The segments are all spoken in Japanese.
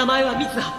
名前は三葉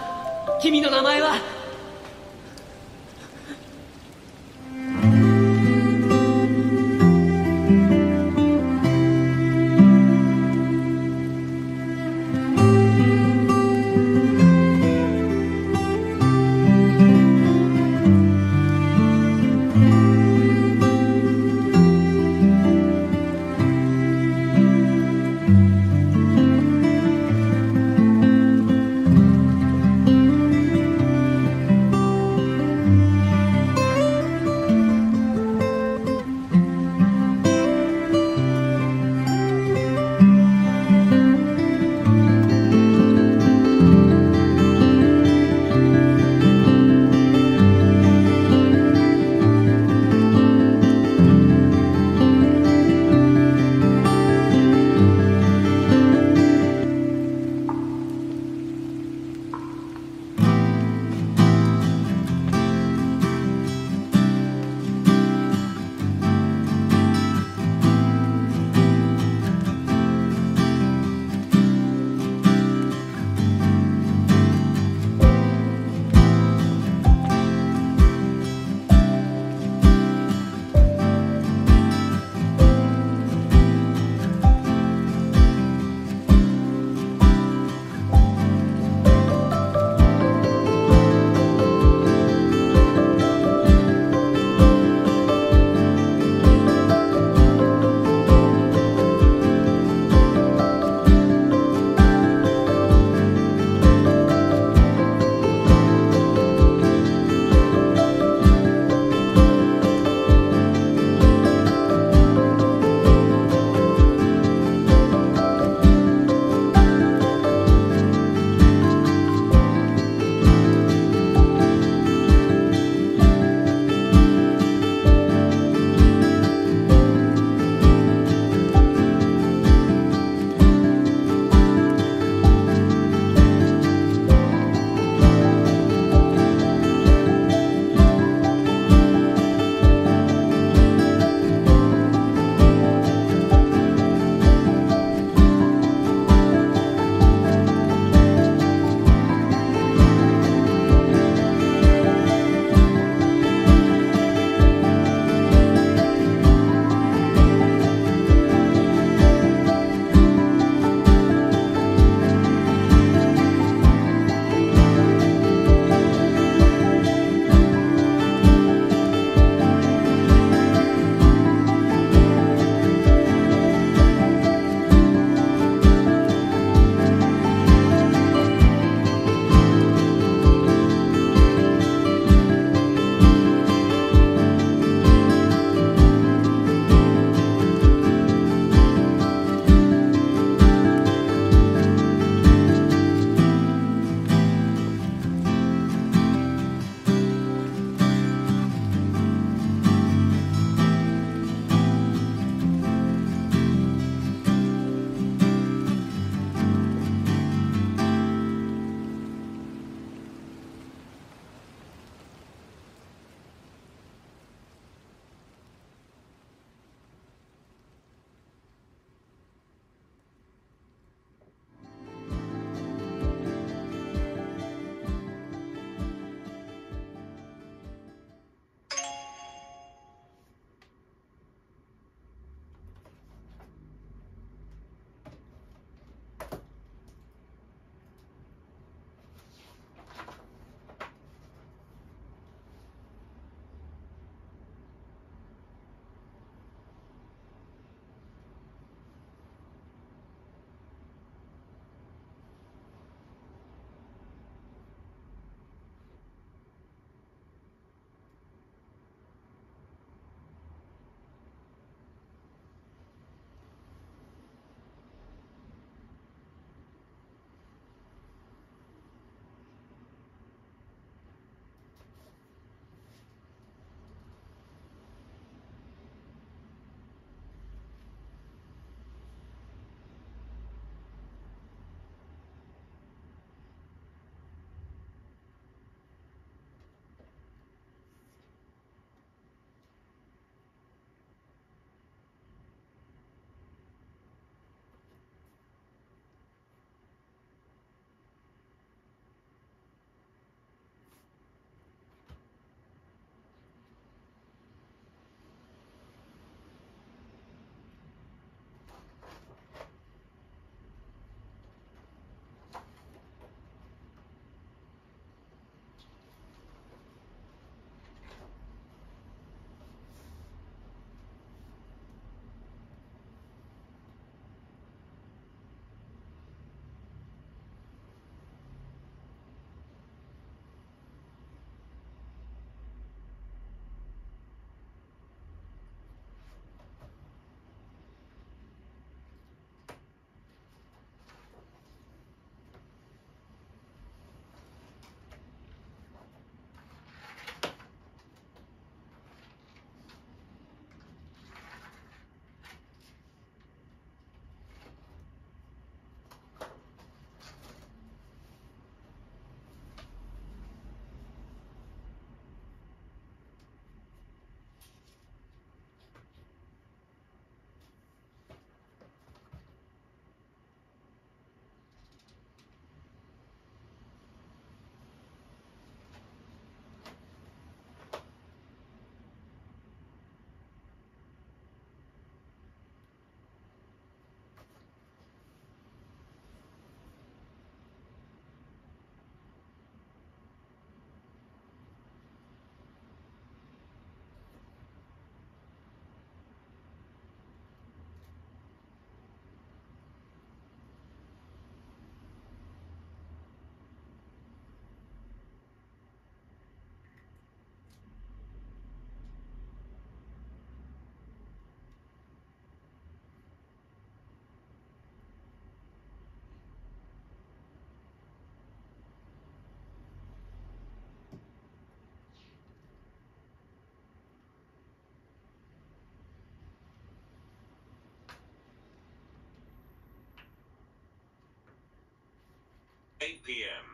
8 p.m.「